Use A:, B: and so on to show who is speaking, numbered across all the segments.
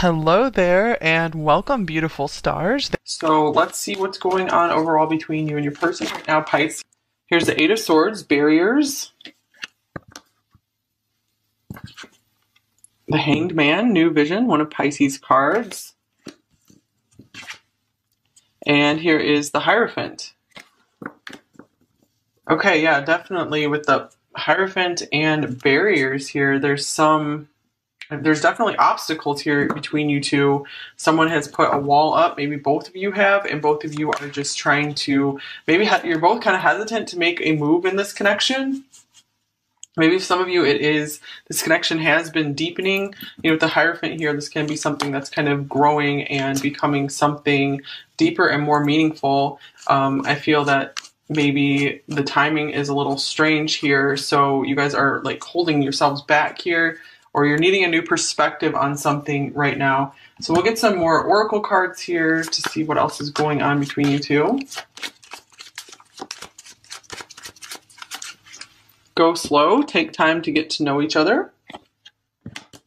A: Hello there, and welcome, beautiful stars. So let's see what's going on overall between you and your person right now, Pisces. Here's the Eight of Swords, barriers. The Hanged Man, New Vision, one of Pisces' cards. And here is the Hierophant. Okay, yeah, definitely with the Hierophant and barriers here, there's some there's definitely obstacles here between you two. Someone has put a wall up, maybe both of you have, and both of you are just trying to maybe you're both kind of hesitant to make a move in this connection. Maybe some of you it is this connection has been deepening. You know, with the Hierophant here, this can be something that's kind of growing and becoming something deeper and more meaningful. Um, I feel that maybe the timing is a little strange here, so you guys are like holding yourselves back here or you're needing a new perspective on something right now. So we'll get some more oracle cards here to see what else is going on between you two. Go slow, take time to get to know each other.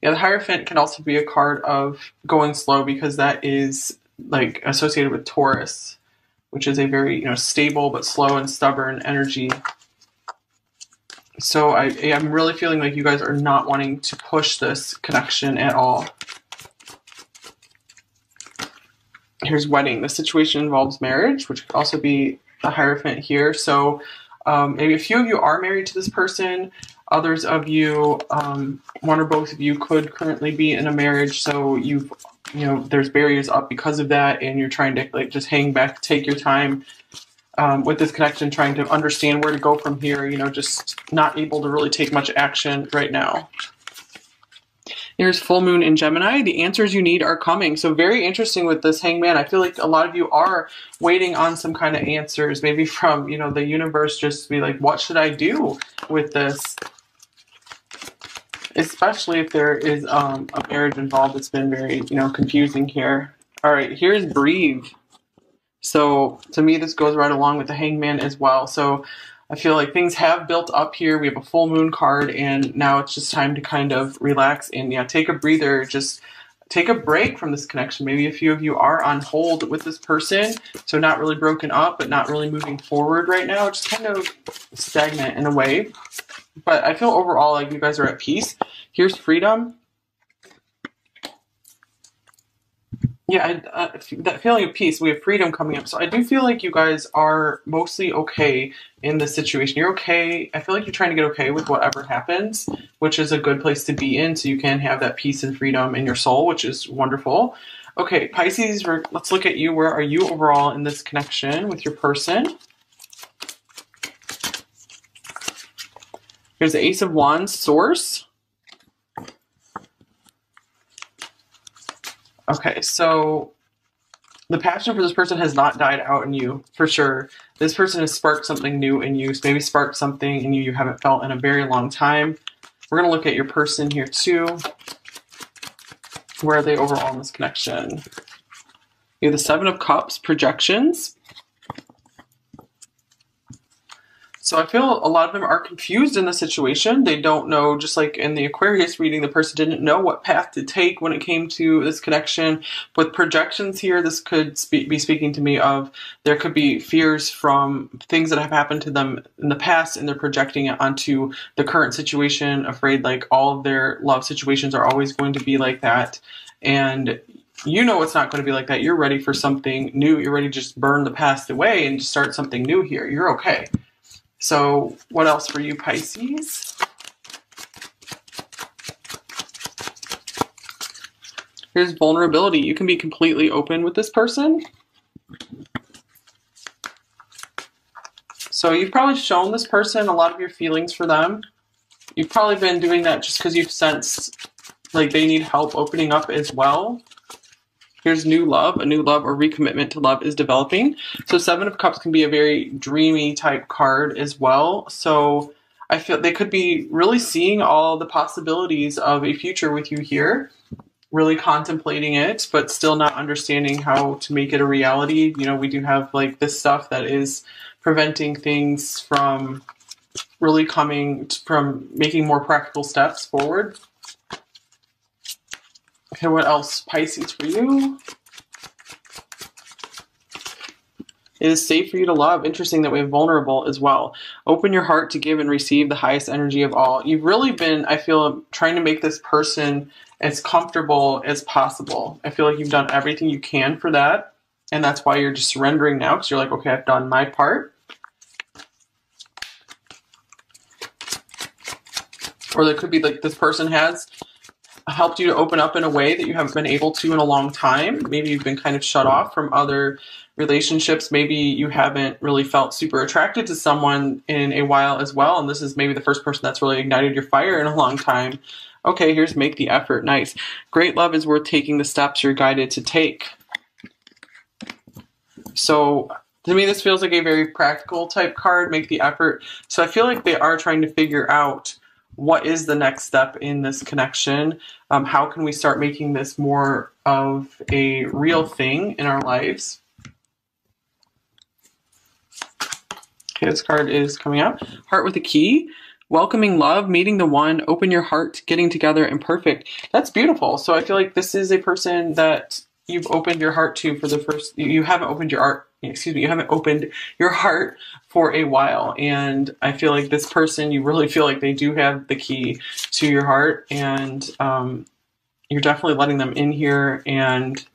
A: Yeah, the Hierophant can also be a card of going slow because that is like associated with Taurus, which is a very, you know, stable but slow and stubborn energy so I, I'm really feeling like you guys are not wanting to push this connection at all. Here's wedding. The situation involves marriage, which could also be a Hierophant here. So um, maybe a few of you are married to this person. Others of you, um, one or both of you, could currently be in a marriage. So you've, you know, there's barriers up because of that, and you're trying to like just hang back, take your time, um, with this connection, trying to understand where to go from here, you know, just not able to really take much action right now. Here's full moon in Gemini. The answers you need are coming. So very interesting with this hangman. I feel like a lot of you are waiting on some kind of answers, maybe from, you know, the universe just to be like, what should I do with this? Especially if there is um, a marriage involved. It's been very, you know, confusing here. All right, here's breathe. So to me, this goes right along with the hangman as well. So I feel like things have built up here. We have a full moon card, and now it's just time to kind of relax and yeah, take a breather. Just take a break from this connection. Maybe a few of you are on hold with this person, so not really broken up, but not really moving forward right now. Just kind of stagnant in a way. But I feel overall like you guys are at peace. Here's freedom. Yeah, I, uh, that feeling of peace, we have freedom coming up. So I do feel like you guys are mostly okay in this situation. You're okay. I feel like you're trying to get okay with whatever happens, which is a good place to be in. So you can have that peace and freedom in your soul, which is wonderful. Okay, Pisces, let's look at you. Where are you overall in this connection with your person? Here's the Ace of Wands, Source. Okay, so the passion for this person has not died out in you for sure. This person has sparked something new in you, maybe sparked something in you you haven't felt in a very long time. We're going to look at your person here too. Where are they overall in this connection? You have the Seven of Cups, projections. So I feel a lot of them are confused in the situation. They don't know, just like in the Aquarius reading, the person didn't know what path to take when it came to this connection. With projections here, this could be speaking to me of there could be fears from things that have happened to them in the past and they're projecting it onto the current situation, afraid like all of their love situations are always going to be like that. And you know it's not going to be like that. You're ready for something new. You're ready to just burn the past away and start something new here. You're okay. So, what else for you, Pisces? Here's vulnerability. You can be completely open with this person. So, you've probably shown this person a lot of your feelings for them. You've probably been doing that just because you've sensed like they need help opening up as well. Here's new love. A new love or recommitment to love is developing. So Seven of Cups can be a very dreamy type card as well. So I feel they could be really seeing all the possibilities of a future with you here, really contemplating it, but still not understanding how to make it a reality. You know, we do have like this stuff that is preventing things from really coming from making more practical steps forward Okay, what else? Pisces for you. It is safe for you to love. Interesting that we have vulnerable as well. Open your heart to give and receive the highest energy of all. You've really been, I feel, trying to make this person as comfortable as possible. I feel like you've done everything you can for that. And that's why you're just surrendering now because you're like, okay, I've done my part. Or there could be like this person has helped you to open up in a way that you haven't been able to in a long time. Maybe you've been kind of shut off from other relationships. Maybe you haven't really felt super attracted to someone in a while as well. And this is maybe the first person that's really ignited your fire in a long time. Okay, here's make the effort. Nice. Great love is worth taking the steps you're guided to take. So to me, this feels like a very practical type card, make the effort. So I feel like they are trying to figure out what is the next step in this connection? Um, how can we start making this more of a real thing in our lives? Okay, this card is coming up. Heart with a key. Welcoming love, meeting the one, open your heart, getting together, and perfect. That's beautiful. So I feel like this is a person that you've opened your heart to for the first you haven't opened your art excuse me you haven't opened your heart for a while and i feel like this person you really feel like they do have the key to your heart and um, you're definitely letting them in here and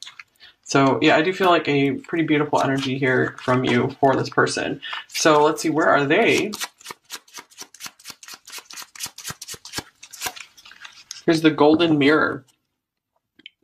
A: so yeah i do feel like a pretty beautiful energy here from you for this person. So let's see where are they? Here's the golden mirror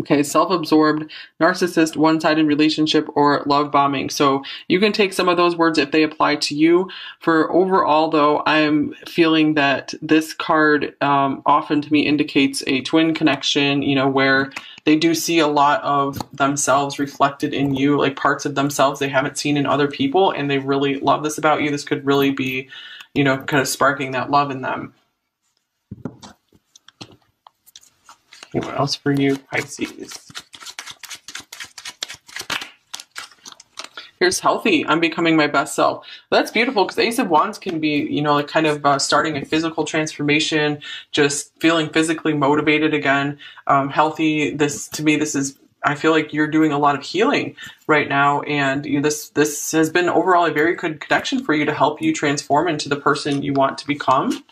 A: Okay, self absorbed, narcissist, one sided relationship, or love bombing. So you can take some of those words if they apply to you. For overall, though, I'm feeling that this card um, often to me indicates a twin connection, you know, where they do see a lot of themselves reflected in you, like parts of themselves they haven't seen in other people, and they really love this about you. This could really be, you know, kind of sparking that love in them. What else for you, Pisces? Here's healthy. I'm becoming my best self. That's beautiful because Ace of Wands can be, you know, like kind of uh, starting a physical transformation, just feeling physically motivated again. Um, healthy. This to me, this is. I feel like you're doing a lot of healing right now, and you, this this has been overall a very good connection for you to help you transform into the person you want to become.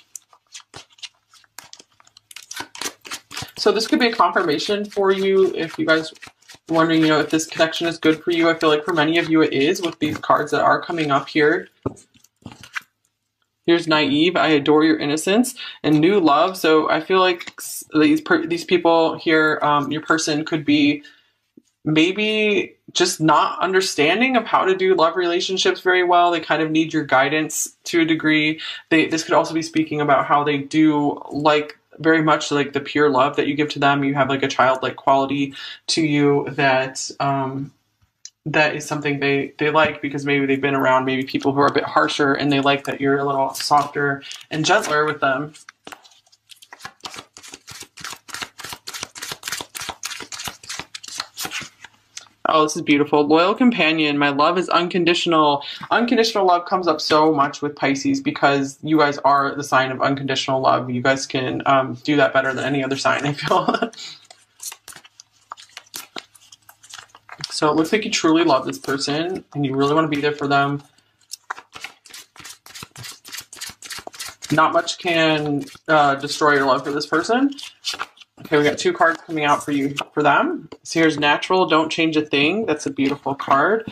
A: So this could be a confirmation for you if you guys wondering, you know, if this connection is good for you. I feel like for many of you it is with these cards that are coming up here. Here's naive. I adore your innocence and new love. So I feel like these these people here, um, your person could be maybe just not understanding of how to do love relationships very well. They kind of need your guidance to a degree. They this could also be speaking about how they do like very much like the pure love that you give to them. You have like a childlike quality to you that um, that is something they they like because maybe they've been around maybe people who are a bit harsher and they like that you're a little softer and gentler with them. Oh, this is beautiful. Loyal companion. My love is unconditional. Unconditional love comes up so much with Pisces because you guys are the sign of unconditional love. You guys can um, do that better than any other sign, I feel. so it looks like you truly love this person and you really want to be there for them. Not much can uh, destroy your love for this person. Okay, we got two cards coming out for you for them. So here's natural, don't change a thing. That's a beautiful card.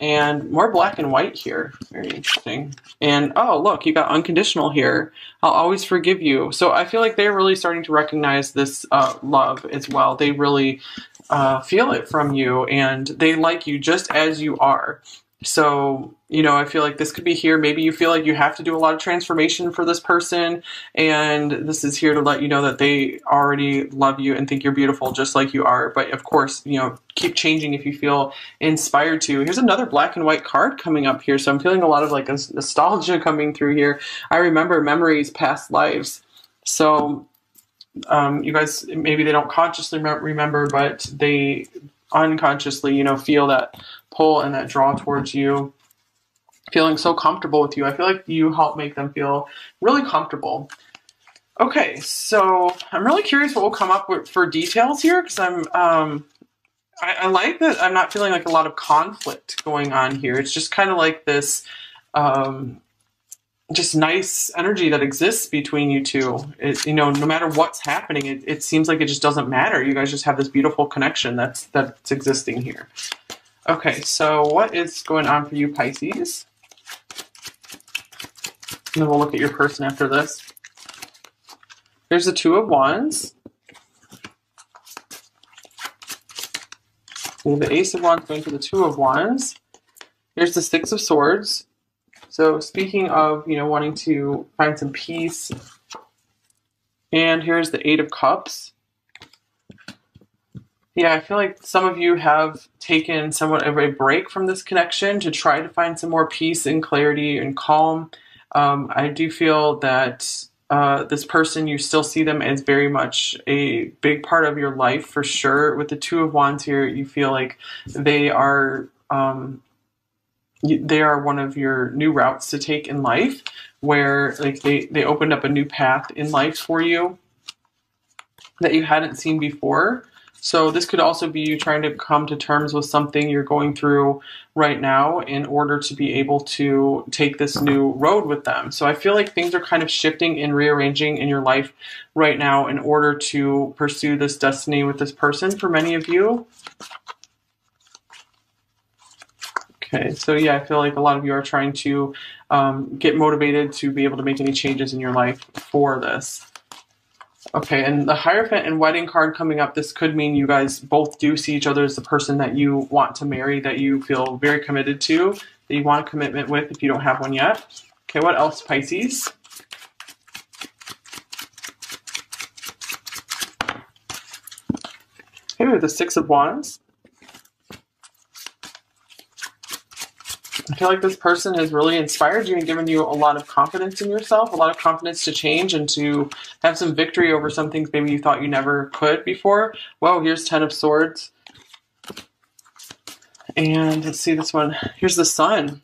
A: And more black and white here. Very interesting. And oh, look, you got unconditional here. I'll always forgive you. So I feel like they're really starting to recognize this uh, love as well. They really uh, feel it from you and they like you just as you are. So, you know, I feel like this could be here. Maybe you feel like you have to do a lot of transformation for this person, and this is here to let you know that they already love you and think you're beautiful just like you are. But of course, you know, keep changing if you feel inspired to. Here's another black and white card coming up here. So I'm feeling a lot of like nostalgia coming through here. I remember memories, past lives. So um, you guys, maybe they don't consciously remember, but they unconsciously, you know, feel that pull and that draw towards you, feeling so comfortable with you. I feel like you help make them feel really comfortable. Okay, so I'm really curious what will come up with, for details here because I'm um, I, I, like that I'm not feeling like a lot of conflict going on here. It's just kind of like this um, just nice energy that exists between you two. It, you know, no matter what's happening, it, it seems like it just doesn't matter. You guys just have this beautiful connection that's that's existing here. Okay, so what is going on for you, Pisces? And then we'll look at your person after this. There's the Two of Wands. the Ace of Wands going to the Two of Wands. Here's the Six of Swords. So speaking of, you know, wanting to find some peace. And here's the Eight of Cups. Yeah, I feel like some of you have taken somewhat of a break from this connection to try to find some more peace and clarity and calm. Um, I do feel that uh, this person, you still see them as very much a big part of your life for sure. With the Two of Wands here, you feel like they are um, they are one of your new routes to take in life, where like they they opened up a new path in life for you that you hadn't seen before. So this could also be you trying to come to terms with something you're going through right now in order to be able to take this new road with them. So I feel like things are kind of shifting and rearranging in your life right now in order to pursue this destiny with this person for many of you. Okay, so yeah, I feel like a lot of you are trying to um, get motivated to be able to make any changes in your life for this. Okay, and the Hierophant and wedding card coming up, this could mean you guys both do see each other as the person that you want to marry, that you feel very committed to, that you want a commitment with if you don't have one yet. Okay, what else, Pisces? Have the Six of Wands. I feel like this person has really inspired you and given you a lot of confidence in yourself, a lot of confidence to change and to have some victory over some things maybe you thought you never could before. Whoa, here's Ten of Swords. And let's see this one. Here's the Sun.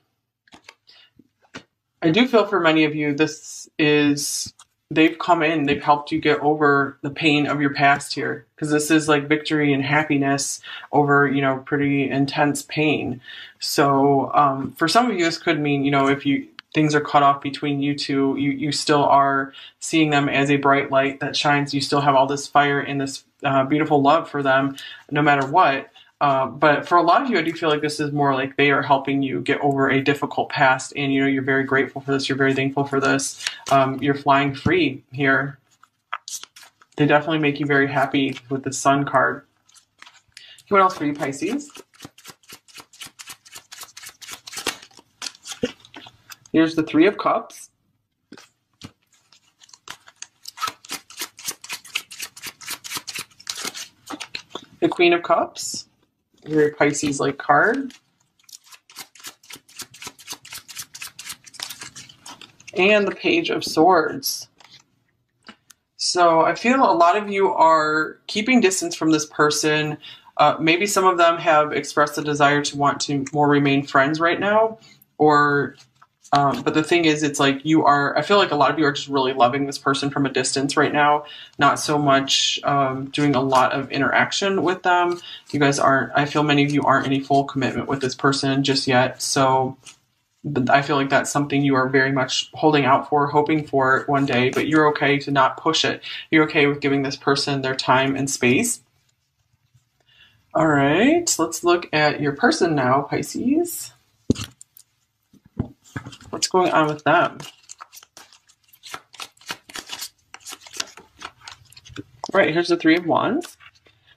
A: I do feel for many of you, this is they've come in, they've helped you get over the pain of your past here. Because this is like victory and happiness over, you know, pretty intense pain. So um, for some of you, this could mean, you know, if you things are cut off between you two, you, you still are seeing them as a bright light that shines. You still have all this fire and this uh, beautiful love for them, no matter what. Uh, but for a lot of you, I do feel like this is more like they are helping you get over a difficult past, and you know you're very grateful for this. You're very thankful for this. Um, you're flying free here. They definitely make you very happy with the Sun card. What else for you, Pisces? Here's the Three of Cups. The Queen of Cups very Pisces like card. And the Page of Swords. So I feel a lot of you are keeping distance from this person. Uh, maybe some of them have expressed a desire to want to more remain friends right now, or um, but the thing is, it's like you are, I feel like a lot of you are just really loving this person from a distance right now, not so much um, doing a lot of interaction with them. You guys aren't, I feel many of you aren't any full commitment with this person just yet. So I feel like that's something you are very much holding out for, hoping for one day, but you're okay to not push it. You're okay with giving this person their time and space. All right, let's look at your person now, Pisces. What's going on with them? Right, here's the Three of Wands.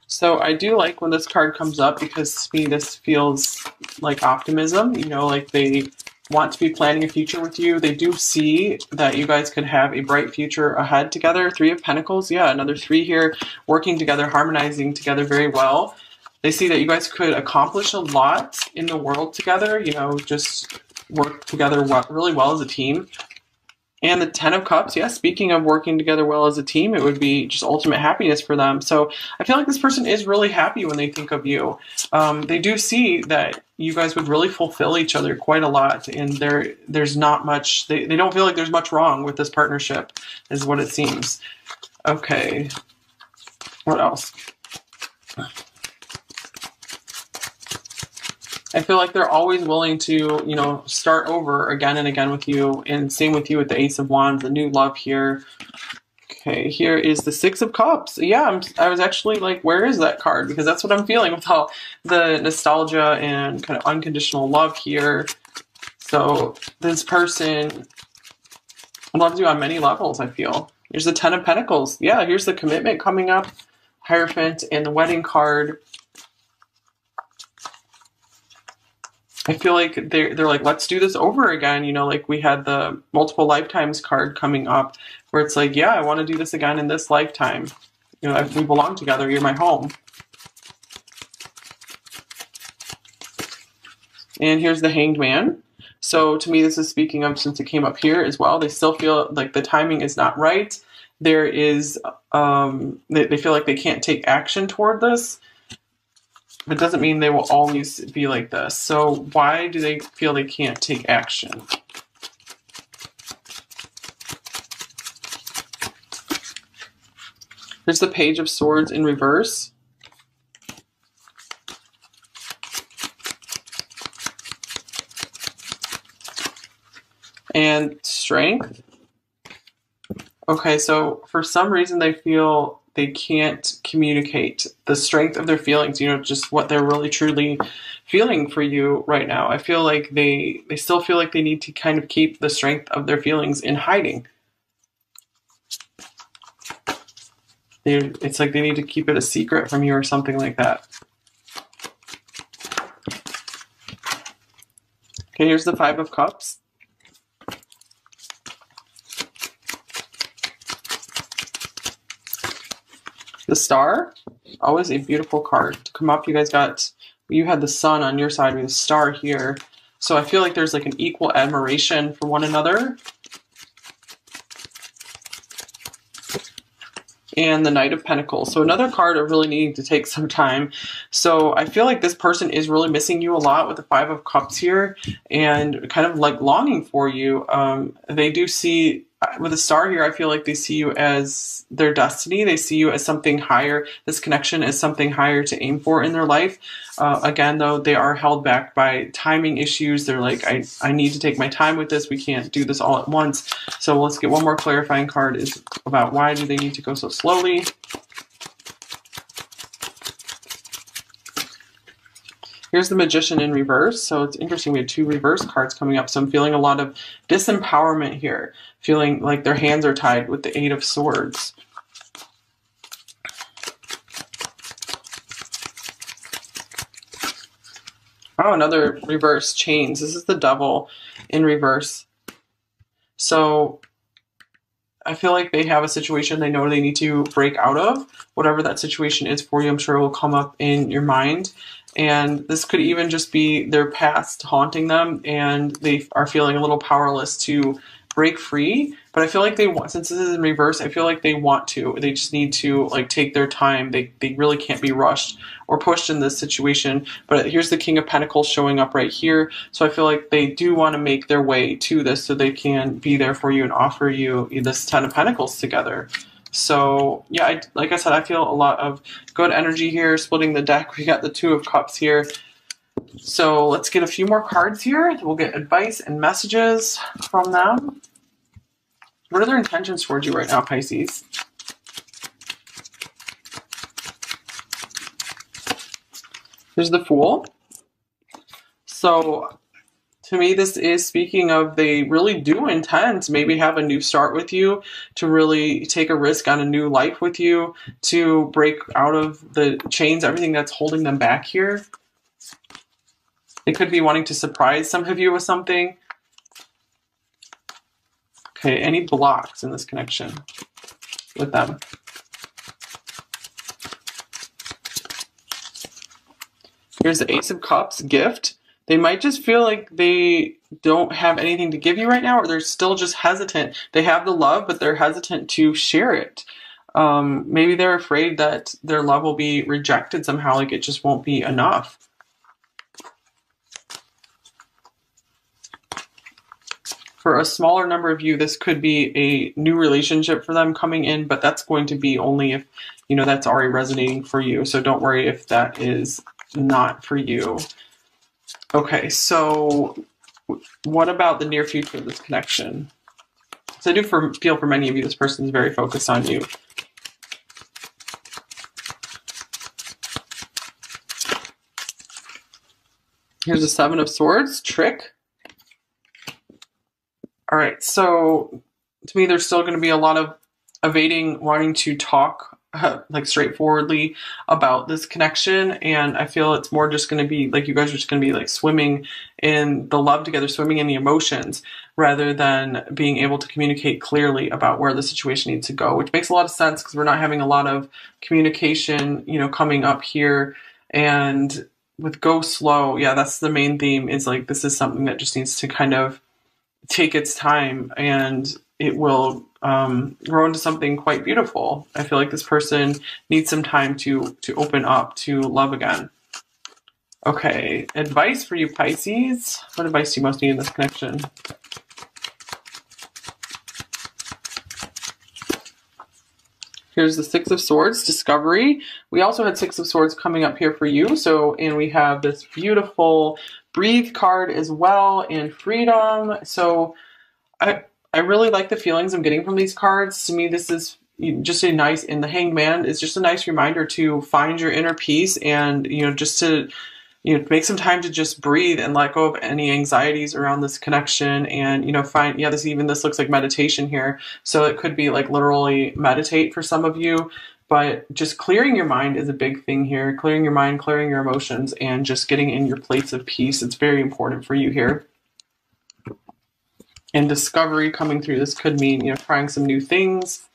A: So I do like when this card comes up because to me this feels like optimism. You know, like they want to be planning a future with you. They do see that you guys could have a bright future ahead together. Three of Pentacles, yeah, another three here, working together, harmonizing together very well. They see that you guys could accomplish a lot in the world together, you know, just work together really well as a team. And the Ten of Cups, yes, speaking of working together well as a team, it would be just ultimate happiness for them. So I feel like this person is really happy when they think of you. Um, they do see that you guys would really fulfill each other quite a lot, and there there's not much, they, they don't feel like there's much wrong with this partnership, is what it seems. Okay. What else? I feel like they're always willing to, you know, start over again and again with you. And same with you with the Ace of Wands, the new love here. Okay, here is the Six of Cups. Yeah, I'm, I was actually like, where is that card? Because that's what I'm feeling with all the nostalgia and kind of unconditional love here. So this person loves you on many levels, I feel. Here's the Ten of Pentacles. Yeah, here's the commitment coming up. Hierophant and the wedding card. I feel like they're they're like, let's do this over again. You know, like we had the multiple lifetimes card coming up, where it's like, yeah, I want to do this again in this lifetime. You know, we belong together. You're my home. And here's the Hanged Man. So to me, this is speaking of since it came up here as well. They still feel like the timing is not right. There is, um, they, they feel like they can't take action toward this it doesn't mean they will always be like this. So why do they feel they can't take action? There's the Page of Swords in reverse. And strength. Okay, so for some reason they feel they can't communicate the strength of their feelings, you know, just what they're really truly feeling for you right now. I feel like they they still feel like they need to kind of keep the strength of their feelings in hiding. They, it's like they need to keep it a secret from you or something like that. Okay, here's the Five of Cups. The star, always a beautiful card to come up. You guys got, you had the sun on your side with a star here. So I feel like there's like an equal admiration for one another. and the Knight of Pentacles. So another card of really needing to take some time. So I feel like this person is really missing you a lot with the Five of Cups here and kind of like longing for you. Um, they do see with a star here, I feel like they see you as their destiny. They see you as something higher. This connection is something higher to aim for in their life. Uh, again, though, they are held back by timing issues. They're like, I, I need to take my time with this. We can't do this all at once. So let's get one more clarifying card is about why do they need to go so slowly. Here's the Magician in reverse. So it's interesting. We have two reverse cards coming up. So I'm feeling a lot of disempowerment here. Feeling like their hands are tied with the Eight of Swords. Oh, another reverse chains. This is the devil in reverse. So I feel like they have a situation they know they need to break out of. Whatever that situation is for you, I'm sure it will come up in your mind. And this could even just be their past haunting them, and they are feeling a little powerless to break free. But I feel like they want, since this is in reverse, I feel like they want to. They just need to like take their time. They they really can't be rushed or pushed in this situation. But here's the King of Pentacles showing up right here. So I feel like they do want to make their way to this so they can be there for you and offer you this Ten of Pentacles together. So yeah, I, like I said, I feel a lot of good energy here. Splitting the deck, we got the Two of Cups here. So let's get a few more cards here. We'll get advice and messages from them. What are their intentions towards you right now, Pisces? There's the Fool. So to me, this is speaking of they really do intend to maybe have a new start with you, to really take a risk on a new life with you, to break out of the chains, everything that's holding them back here. They could be wanting to surprise some of you with something. Okay, any blocks in this connection with them? Here's the Ace of Cups gift. They might just feel like they don't have anything to give you right now, or they're still just hesitant. They have the love, but they're hesitant to share it. Um, maybe they're afraid that their love will be rejected somehow, like it just won't be enough. For a smaller number of you, this could be a new relationship for them coming in, but that's going to be only if, you know, that's already resonating for you. So don't worry if that is not for you. Okay, so what about the near future of this connection? So I do for, feel for many of you, this person is very focused on you. Here's a Seven of Swords, trick. All right, so to me, there's still going to be a lot of evading, wanting to talk like straightforwardly about this connection and i feel it's more just going to be like you guys are just going to be like swimming in the love together swimming in the emotions rather than being able to communicate clearly about where the situation needs to go which makes a lot of sense because we're not having a lot of communication you know coming up here. And with go slow yeah that's the main theme is like this is something that just needs to kind of take its time and it will um, grow into something quite beautiful. I feel like this person needs some time to to open up to love again. Okay, advice for you Pisces. What advice do you most need in this connection? Here's the Six of Swords, Discovery. We also had Six of Swords coming up here for you. So, and we have this beautiful Breathe card as well, and Freedom. So, I I really like the feelings I'm getting from these cards. To me, this is just a nice, in the Hangman is just a nice reminder to find your inner peace and, you know, just to, you know, make some time to just breathe and let go of any anxieties around this connection and, you know, find, yeah, this even, this looks like meditation here. So it could be like literally meditate for some of you, but just clearing your mind is a big thing here. Clearing your mind, clearing your emotions, and just getting in your place of peace. It's very important for you here and discovery coming through. This could mean, you know, trying some new things.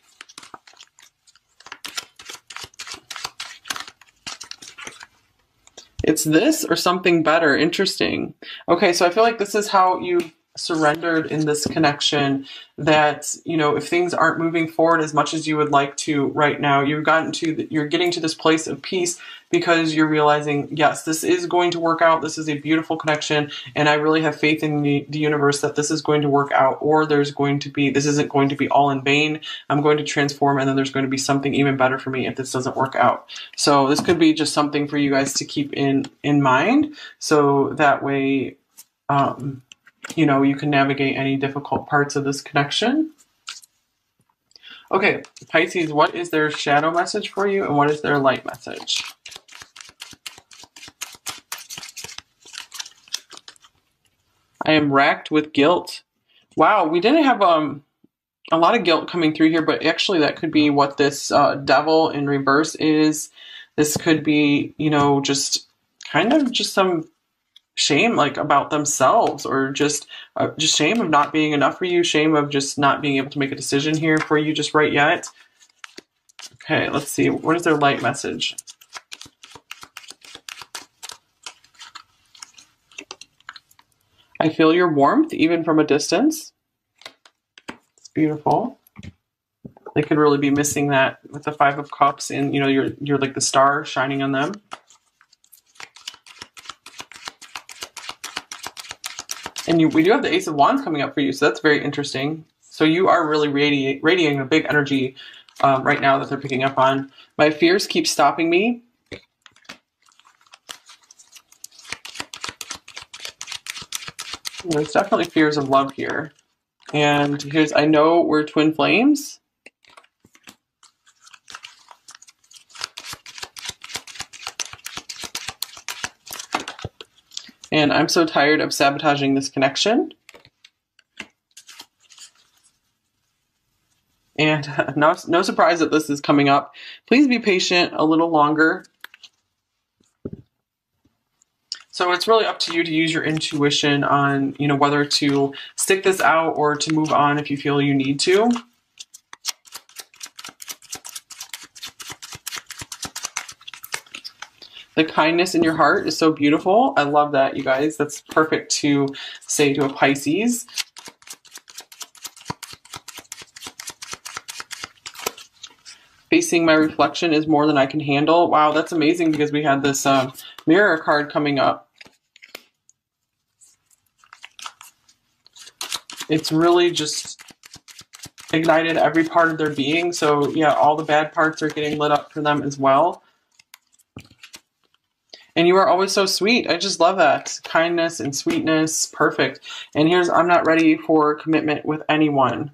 A: It's this or something better. Interesting. Okay, so I feel like this is how you surrendered in this connection that you know if things aren't moving forward as much as you would like to right now you've gotten to the, you're getting to this place of peace because you're realizing yes this is going to work out this is a beautiful connection and i really have faith in the, universe that this is going to work out or there's going to be this isn't going to be all in vain i'm going to transform and then there's going to be something even better for me if this doesn't work out so this could be just something for you guys to keep in in mind so that way um you know, you can navigate any difficult parts of this connection. Okay, Pisces, what is their shadow message for you and what is their light message? I am racked with guilt. Wow, we didn't have um a lot of guilt coming through here, but actually that could be what this uh, devil in reverse is. This could be, you know, just kind of just some shame like about themselves or just uh, just shame of not being enough for you shame of just not being able to make a decision here for you just right yet okay let's see what is their light message I feel your warmth even from a distance it's beautiful they could really be missing that with the five of cups and you know you're you're like the star shining on them And you, we do have the Ace of Wands coming up for you, so that's very interesting. So you are really radiating a big energy um, right now that they're picking up on. My fears keep stopping me. There's definitely fears of love here. And here's, I know we're twin flames. And I'm so tired of sabotaging this connection. And no, no surprise that this is coming up. Please be patient a little longer. So it's really up to you to use your intuition on, you know, whether to stick this out or to move on if you feel you need to. The kindness in your heart is so beautiful. I love that, you guys. That's perfect to say to a Pisces. Facing my reflection is more than I can handle. Wow, that's amazing because we had this uh, mirror card coming up. It's really just ignited every part of their being. So yeah, all the bad parts are getting lit up for them as well. And you are always so sweet. I just love that. Kindness and sweetness. Perfect. And here's I'm not ready for commitment with anyone.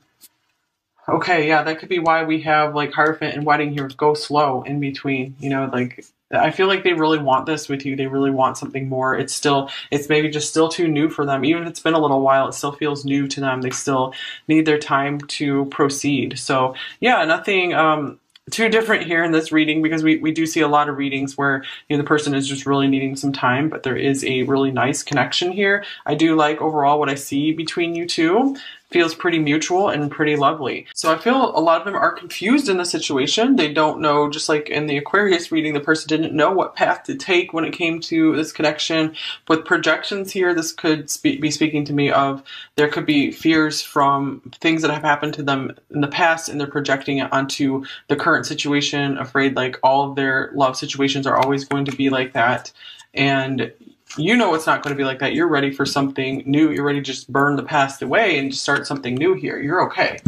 A: Okay, yeah, that could be why we have like Hierophant and Wedding here go slow in between. You know, like I feel like they really want this with you. They really want something more. It's still, it's maybe just still too new for them. Even if it's been a little while, it still feels new to them. They still need their time to proceed. So yeah, nothing, um, too different here in this reading because we, we do see a lot of readings where you know the person is just really needing some time but there is a really nice connection here i do like overall what i see between you two feels pretty mutual and pretty lovely. So I feel a lot of them are confused in the situation. They don't know, just like in the Aquarius reading, the person didn't know what path to take when it came to this connection. With projections here, this could spe be speaking to me of there could be fears from things that have happened to them in the past and they're projecting it onto the current situation, afraid like all of their love situations are always going to be like that. And you know it's not going to be like that. You're ready for something new. You're ready to just burn the past away and start something new here. You're okay.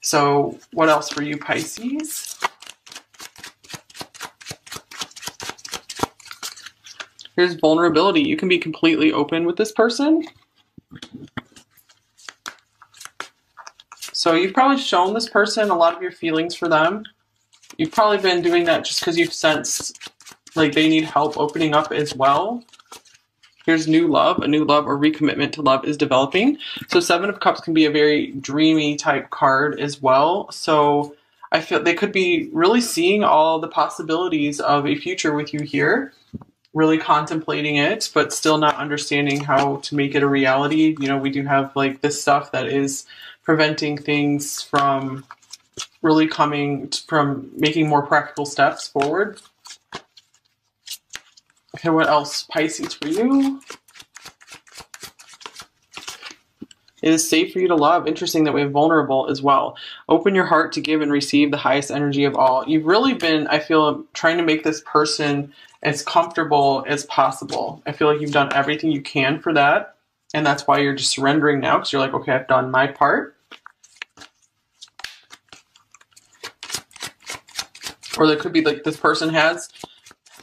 A: So, what else for you, Pisces? Here's vulnerability. You can be completely open with this person. So, you've probably shown this person a lot of your feelings for them. You've probably been doing that just because you've sensed like they need help opening up as well. Here's new love. A new love or recommitment to love is developing. So Seven of Cups can be a very dreamy type card as well. So I feel they could be really seeing all the possibilities of a future with you here, really contemplating it, but still not understanding how to make it a reality. You know, we do have like this stuff that is preventing things from really coming from making more practical steps forward. Okay, what else? Pisces for you. It is safe for you to love. Interesting that we have vulnerable as well. Open your heart to give and receive the highest energy of all. You've really been, I feel, trying to make this person as comfortable as possible. I feel like you've done everything you can for that. And that's why you're just surrendering now because you're like, okay, I've done my part. Or there could be like this person has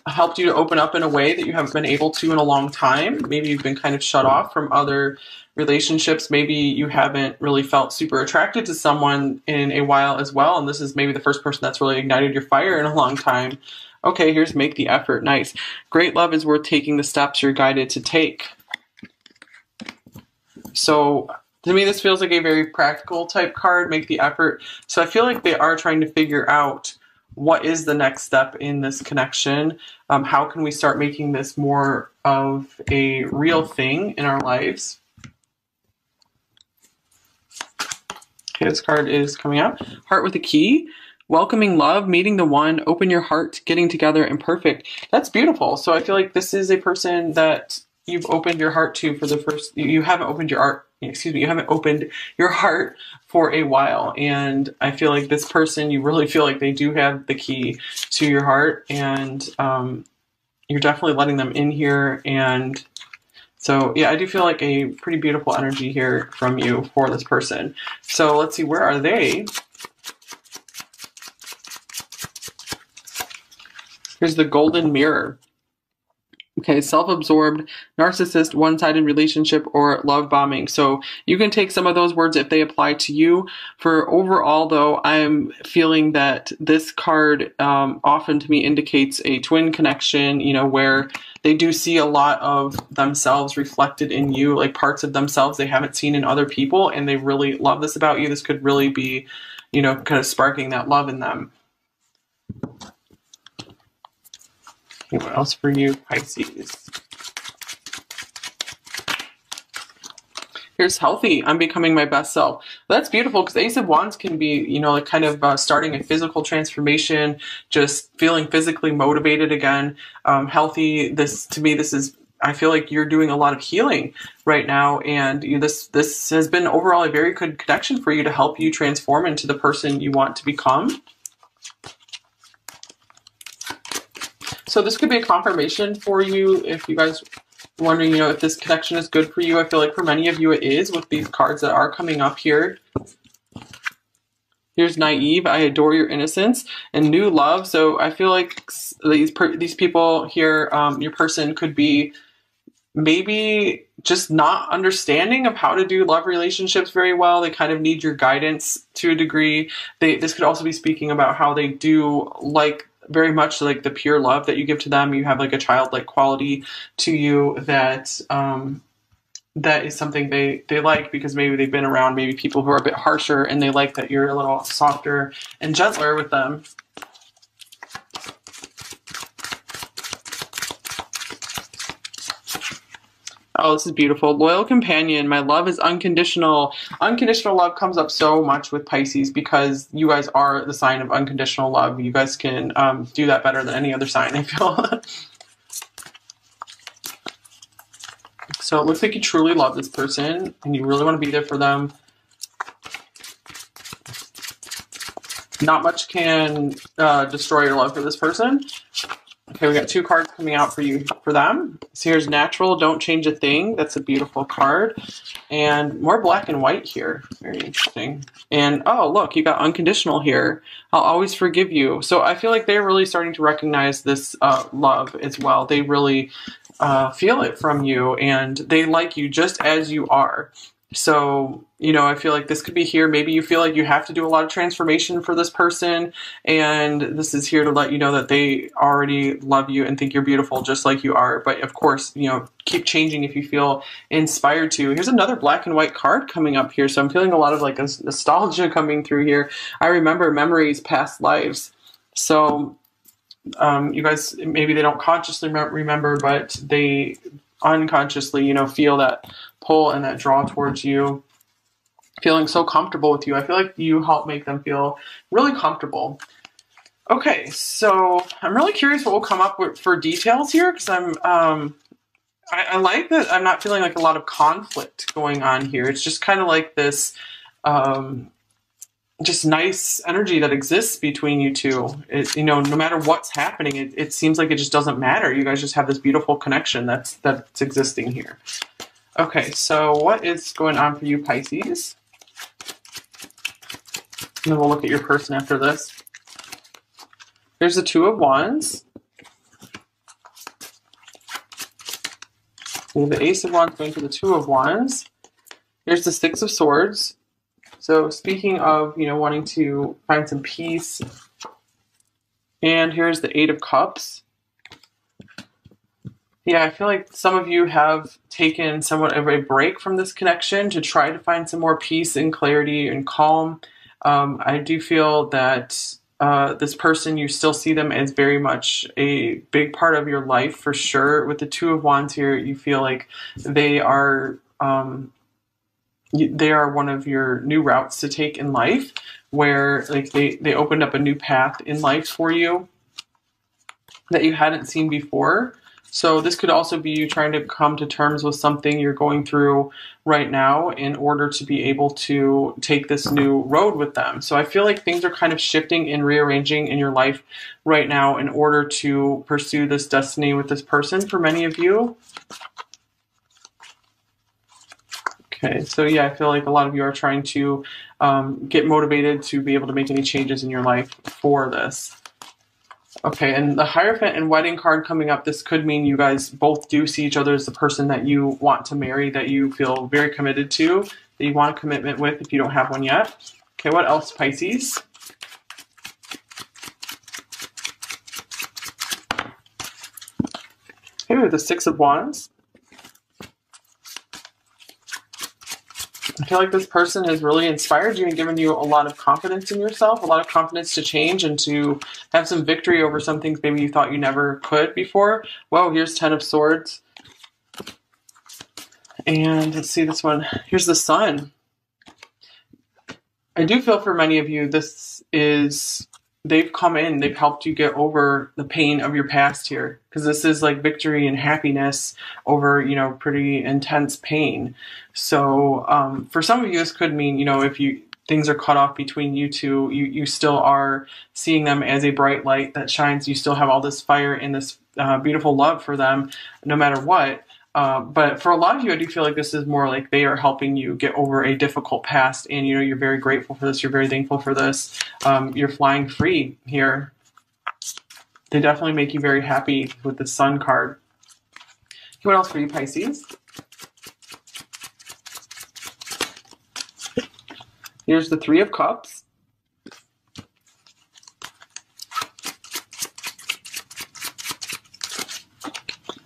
A: helped you to open up in a way that you haven't been able to in a long time. Maybe you've been kind of shut off from other relationships. Maybe you haven't really felt super attracted to someone in a while as well. And this is maybe the first person that's really ignited your fire in a long time. Okay, here's make the effort. Nice. Great love is worth taking the steps you're guided to take. So to me, this feels like a very practical type card, make the effort. So I feel like they are trying to figure out what is the next step in this connection? Um, how can we start making this more of a real thing in our lives? Okay, this card is coming up. Heart with a key. Welcoming love, meeting the one, open your heart, getting together, and perfect. That's beautiful. So I feel like this is a person that you've opened your heart to for the first you haven't opened your excuse me you haven't opened your heart for a while. And i feel like this person you really feel like they do have the key to your heart. And um, you're definitely letting them in here. And so yeah i do feel like a pretty beautiful energy here from you for this person. So let's see where are they? Here's the golden mirror Okay, self absorbed, narcissist, one sided relationship, or love bombing. So you can take some of those words if they apply to you. For overall, though, I'm feeling that this card um, often to me indicates a twin connection, you know, where they do see a lot of themselves reflected in you, like parts of themselves they haven't seen in other people, and they really love this about you. This could really be, you know, kind of sparking that love in them. What else for you, Pisces? Here's healthy. I'm becoming my best self. That's beautiful because Ace of Wands can be, you know, like kind of uh, starting a physical transformation, just feeling physically motivated again. Um, healthy. This to me, this is. I feel like you're doing a lot of healing right now, and you, this this has been overall a very good connection for you to help you transform into the person you want to become. So this could be a confirmation for you if you guys wondering, you know, if this connection is good for you. I feel like for many of you it is with these cards that are coming up here. Here's naive. I adore your innocence and new love. So I feel like these these people here, um, your person could be maybe just not understanding of how to do love relationships very well. They kind of need your guidance to a degree. They this could also be speaking about how they do like very much like the pure love that you give to them. You have like a childlike quality to you that um, that is something they they like because maybe they've been around maybe people who are a bit harsher and they like that you're a little softer and gentler with them. Oh, this is beautiful. Loyal companion. My love is unconditional. Unconditional love comes up so much with Pisces because you guys are the sign of unconditional love. You guys can um, do that better than any other sign, I feel. so it looks like you truly love this person and you really want to be there for them. Not much can uh, destroy your love for this person. Okay, we got two cards coming out for you for them. So here's natural, don't change a thing. That's a beautiful card. And more black and white here. Very interesting. And oh, look, you got unconditional here. I'll always forgive you. So I feel like they're really starting to recognize this uh, love as well. They really uh, feel it from you and they like you just as you are. So, you know, I feel like this could be here. Maybe you feel like you have to do a lot of transformation for this person, and this is here to let you know that they already love you and think you're beautiful just like you are. But of course, you know, keep changing if you feel inspired to. Here's another black and white card coming up here. So I'm feeling a lot of like nostalgia coming through here. I remember memories, past lives. So, um, you guys, maybe they don't consciously remember, but they unconsciously, you know, feel that pull and that draw towards you, feeling so comfortable with you. I feel like you help make them feel really comfortable. Okay, so I'm really curious what will come up with, for details here because I'm um, I, I, like that I'm not feeling like a lot of conflict going on here. It's just kind of like this um, just nice energy that exists between you two. It, you know, no matter what's happening, it, it seems like it just doesn't matter. You guys just have this beautiful connection that's that's existing here. Okay, so what is going on for you, Pisces? And then we'll look at your person after this. There's the Two of Wands. The Ace of Wands going to the Two of Wands. Here's the Six of Swords. So speaking of, you know, wanting to find some peace, and here's the Eight of Cups. Yeah, I feel like some of you have taken somewhat of a break from this connection to try to find some more peace and clarity and calm. Um, I do feel that uh, this person, you still see them as very much a big part of your life for sure. With the Two of Wands here, you feel like they are um, they are one of your new routes to take in life where like they they opened up a new path in life for you that you hadn't seen before so this could also be you trying to come to terms with something you're going through right now in order to be able to take this new road with them. So I feel like things are kind of shifting and rearranging in your life right now in order to pursue this destiny with this person for many of you. Okay, so yeah, I feel like a lot of you are trying to um, get motivated to be able to make any changes in your life for this. Okay, and the Hierophant and wedding card coming up, this could mean you guys both do see each other as the person that you want to marry, that you feel very committed to, that you want a commitment with if you don't have one yet. Okay, what else, Pisces? Have the Six of Wands. I feel like this person has really inspired you and given you a lot of confidence in yourself, a lot of confidence to change and to have some victory over some things maybe you thought you never could before. Well, here's Ten of Swords. And let's see this one. Here's the sun. I do feel for many of you, this is they've come in, they've helped you get over the pain of your past here. Because this is like victory and happiness over, you know, pretty intense pain. So um, for some of you, this could mean, you know, if you things are cut off between you two, you, you still are seeing them as a bright light that shines. You still have all this fire and this uh, beautiful love for them, no matter what. Uh, but for a lot of you, I do feel like this is more like they are helping you get over a difficult past, and you know you're very grateful for this. You're very thankful for this. Um, you're flying free here. They definitely make you very happy with the Sun card. What else for you, Pisces? Here's the Three of Cups.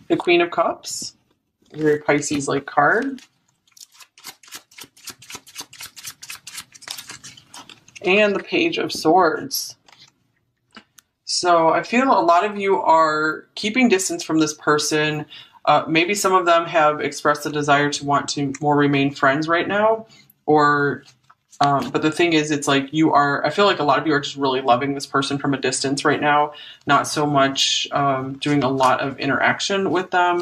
A: The Queen of Cups very Pisces like card. And the Page of Swords. So I feel a lot of you are keeping distance from this person. Uh, maybe some of them have expressed a desire to want to more remain friends right now, or um, but the thing is, it's like you are. I feel like a lot of you are just really loving this person from a distance right now, not so much um, doing a lot of interaction with them.